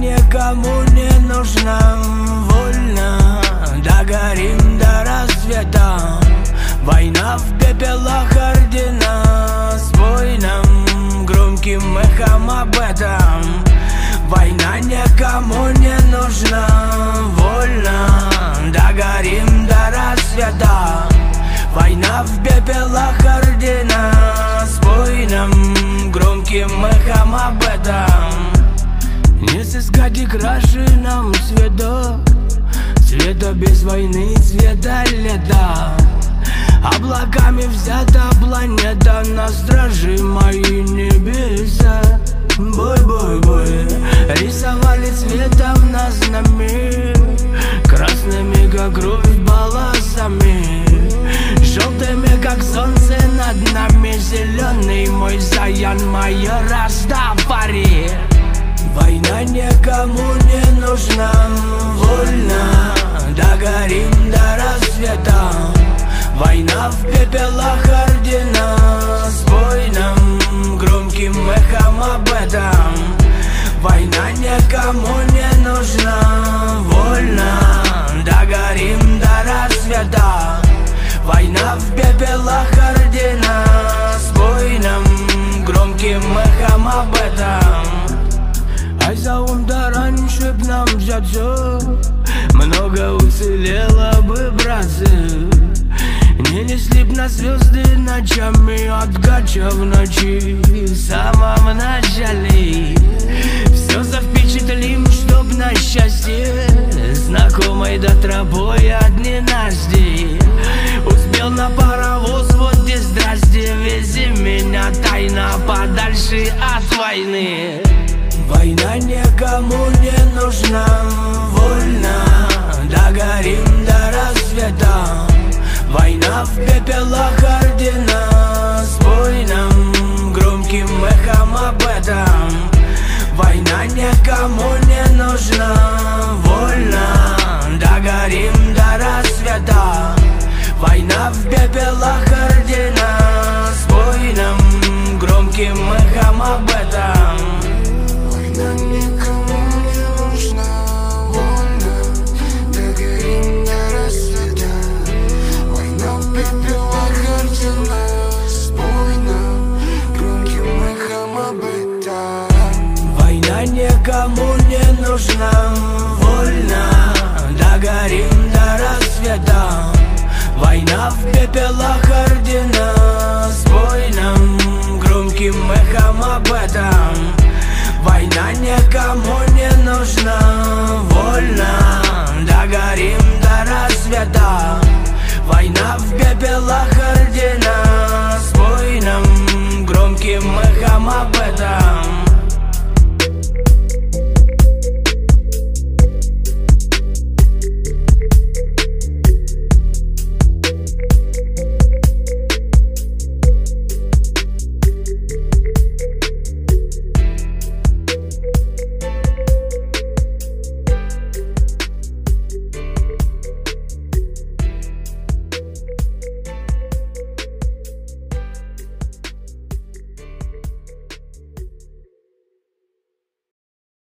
никому не нужна. Вольно догорим до рассвета. Война в пепелах ордена. С воином громким эхом об этом. Война никому не нужна. Вольно догорим до рассвета. Война в пепелах ордена. С воином громким эхом об этом Не сыскать и краше нам света Света без войны, цвета лета. Облаками взята планета На стражи мои небеса. Бой, бой, бой. Рисовали цветом нас нами Красными, как кровь, полосами Желтыми, как солнце над нами. Зеленый мой заян, моя Растафари никому не нужна. Вольно догорим до рассвета. Война в пепелах ордена. С воином громким эхом об этом. Война никому не нужна. Вольно догорим до рассвета. Война в пепелах Ай за ум-да раньше б нам взяться Много уцелело бы, братцы Не несли б на звезды ночами От гача в ночи. В самом начале Все завпечатлим, чтоб на счастье. Знакомой до тропой от ненасти Успел на паровоз, вот здесь здрасте. Вези меня тайно подальше от войны никому не нужна. Вольно догорим до рассвета. Война в пепелах ордена. С воином громким эхом об этом. Война никому не нужна. Вольно догорим до рассвета. Война в пепелах ордена. С воином громким эхом об этом никому не нужна. Вольно, догорим до рассвета. Война в пепелах ордена. С войном, громким эхом об этом. Война никому не нужна. Вольно, догорим до рассвета. Война в пепелах